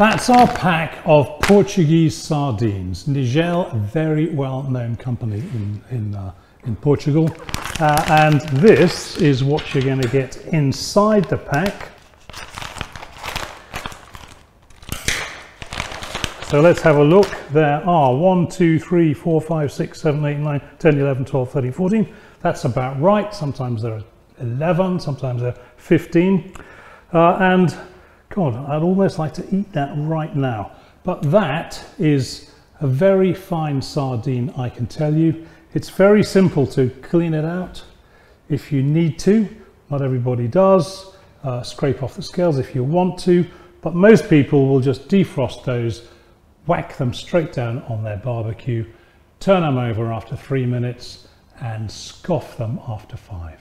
That's our pack of Portuguese sardines. Nigel, a very well-known company in, in, uh, in Portugal. Uh, and this is what you're going to get inside the pack. So let's have a look. There are 1, 2, 3, 4, 5, 6, 7, 8, 9, 10, 11, 12, 13, 14. That's about right. Sometimes there are 11, sometimes there are 15. Uh, and God, I'd almost like to eat that right now. But that is a very fine sardine, I can tell you. It's very simple to clean it out if you need to. Not everybody does. Uh, scrape off the scales if you want to. But most people will just defrost those, whack them straight down on their barbecue, turn them over after three minutes and scoff them after five.